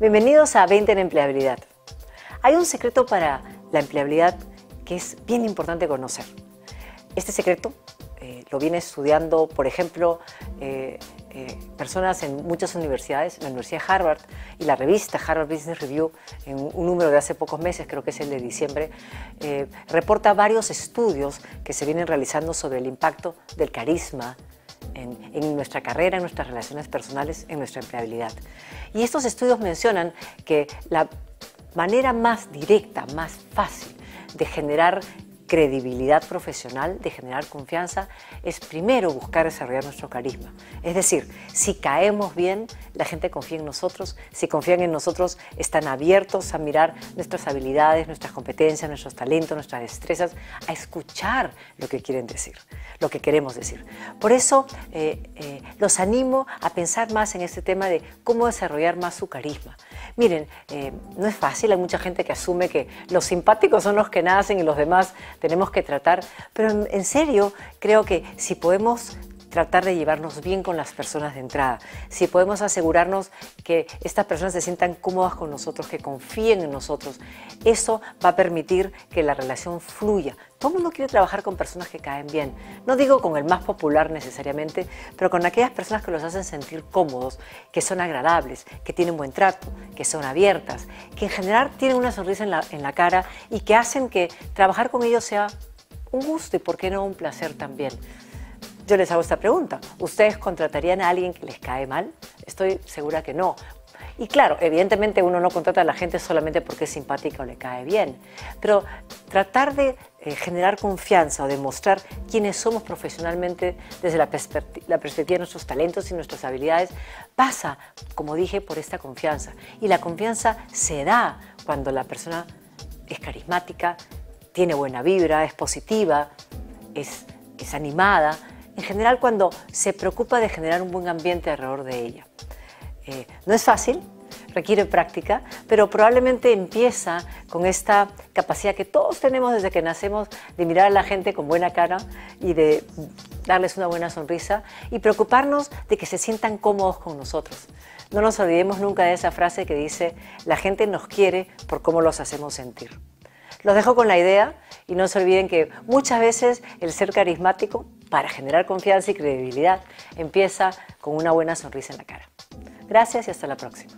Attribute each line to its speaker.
Speaker 1: Bienvenidos a 20 en empleabilidad. Hay un secreto para la empleabilidad que es bien importante conocer. Este secreto eh, lo viene estudiando, por ejemplo, eh, eh, personas en muchas universidades, la Universidad de Harvard y la revista Harvard Business Review, en un número de hace pocos meses, creo que es el de diciembre, reporta varios estudios que se vienen realizando sobre el impacto del carisma, en, nuestra carrera, en nuestras relaciones personales, en nuestra empleabilidad. Y estos estudios mencionan que la manera más directa, más fácil de generar credibilidad profesional, de generar confianza, es primero buscar desarrollar nuestro carisma. Es decir, si caemos bien, la gente confía en nosotros, si confían en nosotros, están abiertos a mirar nuestras habilidades, nuestras competencias, nuestros talentos, nuestras destrezas, a escuchar lo que quieren decir, lo que queremos decir. Por eso eh, eh, los animo a pensar más en este tema de cómo desarrollar más su carisma. Miren, eh, no es fácil, hay mucha gente que asume que los simpáticos son los que nacen y los demás tenemos que tratar, pero en, serio creo que si podemos tratar de llevarnos bien con las personas de entrada, si podemos asegurarnos que estas personas se sientan cómodas con nosotros, que confíen en nosotros, eso va a permitir que la relación fluya. Todo el mundo quiere trabajar con personas que caen bien. No digo con el más popular necesariamente, pero con aquellas personas que los hacen sentir cómodos, que son agradables, que tienen buen trato, que son abiertas, que en general tienen una sonrisa en la, en la cara y que hacen que trabajar con ellos sea un gusto y, por qué no, un placer también. Yo les hago esta pregunta. ¿Ustedes contratarían a alguien que les cae mal? Estoy segura que no. Y claro, evidentemente uno no contrata a la gente solamente porque es simpática o le cae bien, pero tratar de eh, generar confianza o demostrar quiénes somos profesionalmente desde la, perspectiva de nuestros talentos y nuestras habilidades pasa, como dije, por esta confianza. Y la confianza se da cuando la persona es carismática, tiene buena vibra, es positiva, es, animada general cuando se preocupa de generar un buen ambiente alrededor de ella. Eh, no es fácil, requiere práctica, pero probablemente empieza con esta capacidad que todos tenemos desde que nacemos de mirar a la gente con buena cara y de darles una buena sonrisa y preocuparnos de que se sientan cómodos con nosotros. No nos olvidemos nunca de esa frase que dice, la gente nos quiere por cómo los hacemos sentir. Los dejo con la idea y no se olviden que muchas veces el ser carismático para generar confianza y credibilidad empieza con una buena sonrisa en la cara. Gracias y hasta la próxima.